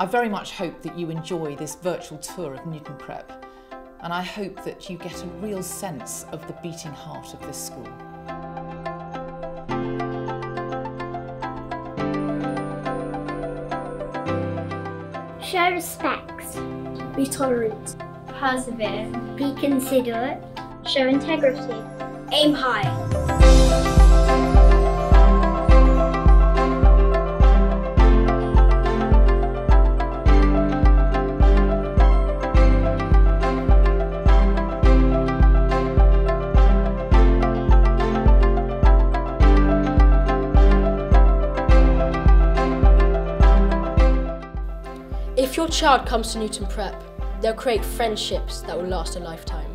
I very much hope that you enjoy this virtual tour of Newton Prep and I hope that you get a real sense of the beating heart of this school. Show respect. Be tolerant. Persevere. Be considerate. Show integrity. Aim high. If your child comes to Newton Prep, they'll create friendships that will last a lifetime.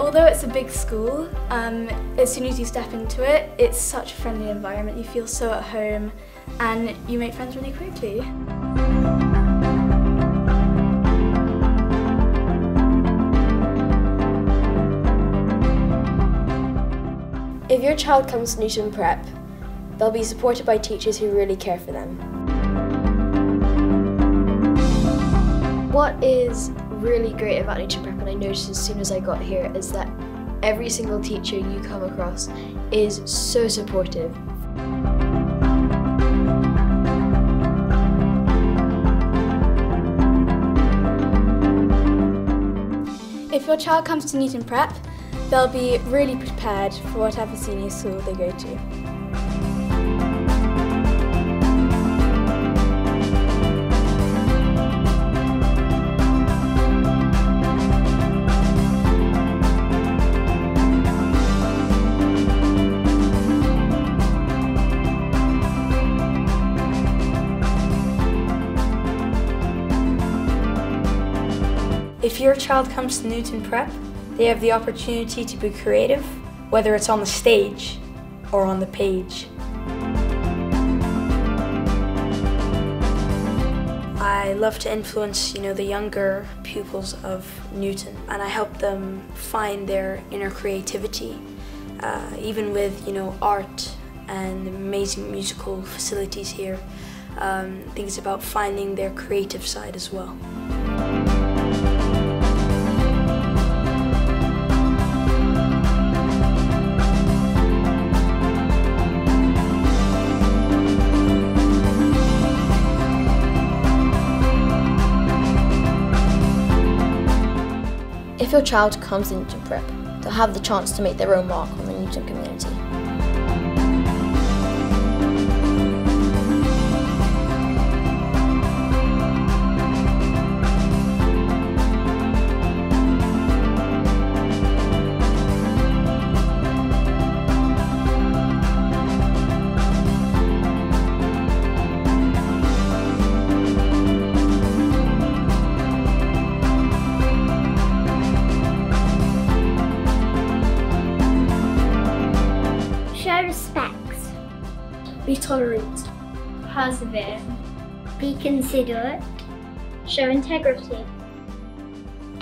Although it's a big school, um, as soon as you step into it, it's such a friendly environment. You feel so at home and you make friends really quickly. If your child comes to Newton Prep, they'll be supported by teachers who really care for them. What is really great about Newton Prep, and I noticed as soon as I got here, is that every single teacher you come across is so supportive. If your child comes to Newton Prep, they'll be really prepared for whatever senior school they go to. If your child comes to Newton Prep, they have the opportunity to be creative, whether it's on the stage or on the page. I love to influence, you know, the younger pupils of Newton, and I help them find their inner creativity, uh, even with, you know, art and amazing musical facilities here. Um, it's about finding their creative side as well. If your child comes into Prep, they'll have the chance to make their own mark on the Newton community. Be tolerant. Persevere. Be considerate. Show integrity.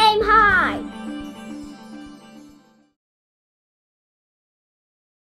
Aim high.